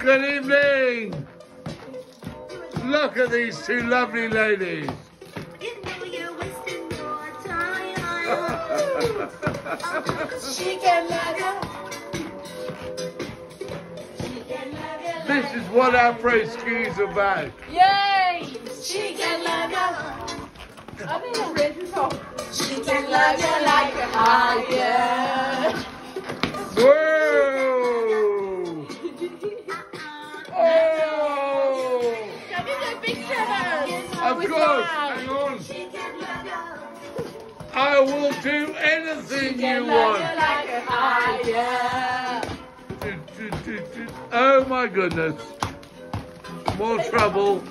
good evening. Look at these two lovely ladies. You know you're wasting your time. She can love you. She can love you. This is what our frisky is about. Yay! She can love you. I think I'm ready to talk. She can love you like a higher. Pictures? Of course, hang on. She can love you. I will do anything you want. you like. Oh my goodness. More trouble.